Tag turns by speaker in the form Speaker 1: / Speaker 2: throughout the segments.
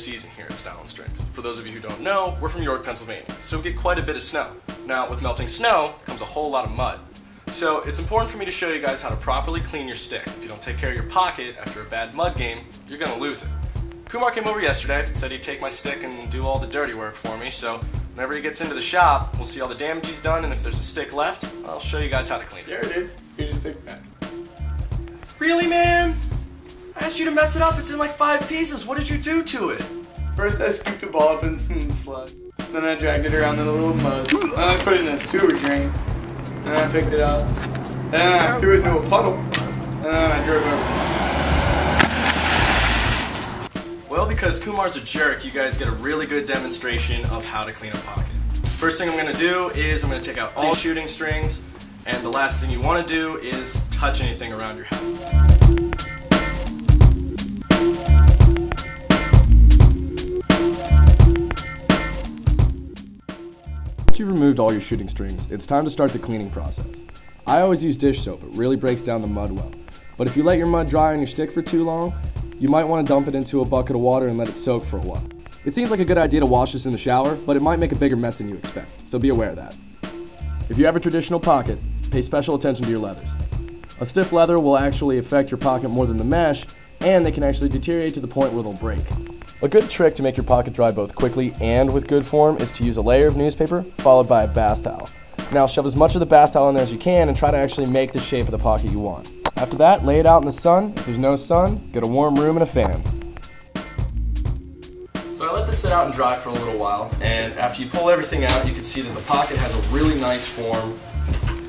Speaker 1: season here at Stylin' Strings. For those of you who don't know, we're from York, Pennsylvania, so we get quite a bit of snow. Now, with melting snow comes a whole lot of mud. So it's important for me to show you guys how to properly clean your stick. If you don't take care of your pocket after a bad mud game, you're gonna lose it. Kumar came over yesterday, said he'd take my stick and do all the dirty work for me, so whenever he gets into the shop, we'll see all the damage he's done, and if there's a stick left, I'll show you guys how to clean it.
Speaker 2: There, dude. Here's your stick back.
Speaker 1: Really, man? I asked you to mess it up. It's in like five pieces. What did you do to it?
Speaker 2: First, I scooped a ball up in some sludge. Then I dragged it around in a little mud. Then I put it in a sewer drain. Then I picked it up. Then I threw it into a puddle. And then I drove it over.
Speaker 1: Well, because Kumar's a jerk, you guys get a really good demonstration of how to clean a pocket. First thing I'm gonna do is I'm gonna take out all shooting strings, and the last thing you wanna do is touch anything around your head.
Speaker 3: You've removed all your shooting strings, it's time to start the cleaning process. I always use dish soap, it really breaks down the mud well. But if you let your mud dry on your stick for too long, you might want to dump it into a bucket of water and let it soak for a while. It seems like a good idea to wash this in the shower, but it might make a bigger mess than you expect, so be aware of that. If you have a traditional pocket, pay special attention to your leathers. A stiff leather will actually affect your pocket more than the mesh, and they can actually deteriorate to the point where they'll break. A good trick to make your pocket dry both quickly and with good form is to use a layer of newspaper followed by a bath towel. Now shove as much of the bath towel in there as you can and try to actually make the shape of the pocket you want. After that, lay it out in the sun. If there's no sun, get a warm room and a fan.
Speaker 1: So I let this sit out and dry for a little while, and after you pull everything out, you can see that the pocket has a really nice form,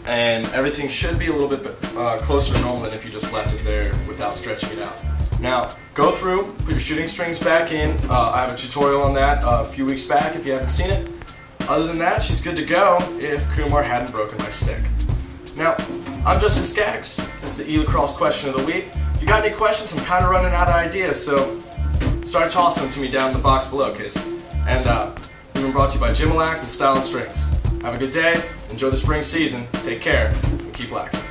Speaker 1: and everything should be a little bit uh, closer to normal than if you just left it there without stretching it out. Now, go through, put your shooting strings back in. Uh, I have a tutorial on that uh, a few weeks back if you haven't seen it. Other than that, she's good to go if Kumar hadn't broken my stick. Now, I'm Justin Skaggs. This is the E-Lacrosse question of the week. If you got any questions, I'm kind of running out of ideas, so start tossing them to me down in the box below, kids. And uh, we've been brought to you by Jimalax and Stylin' Strings. Have a good day, enjoy the spring season, take care, and keep laxing.